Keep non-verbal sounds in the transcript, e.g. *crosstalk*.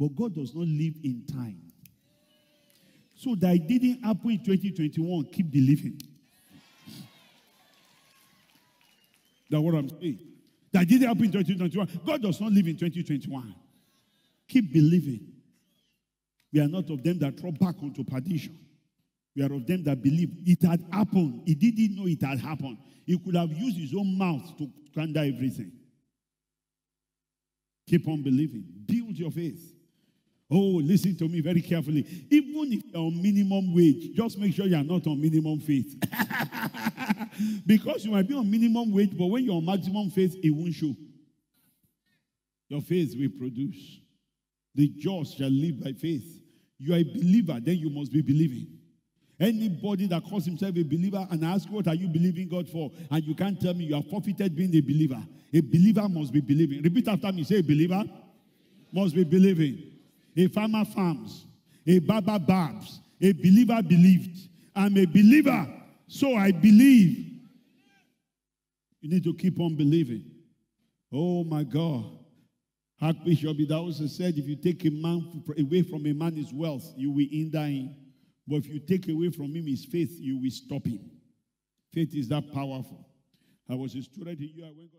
But God does not live in time. So that it didn't happen in 2021, keep believing. That's what I'm saying. That didn't happen in 2021. God does not live in 2021. Keep believing. We are not of them that draw back onto perdition. We are of them that believe it had happened. He didn't know it had happened. He could have used his own mouth to squander everything. Keep on believing. Build your faith. Oh, listen to me very carefully. Even if you're on minimum wage, just make sure you're not on minimum faith. *laughs* because you might be on minimum wage, but when you're on maximum faith, it won't show. Your faith will produce. The just shall live by faith. You are a believer, then you must be believing. Anybody that calls himself a believer and asks, What are you believing God for? And you can't tell me you have forfeited being a believer. A believer must be believing. Repeat after me say, A believer must be believing. A farmer farms. A barber barbs. A believer believed. I'm a believer, so I believe. You need to keep on believing. Oh my God. Archbishop Idahosa said, if you take a man away from a man his wealth, you will hinder him. But if you take away from him his faith, you will stop him. Faith is that powerful. I was a student in you. I went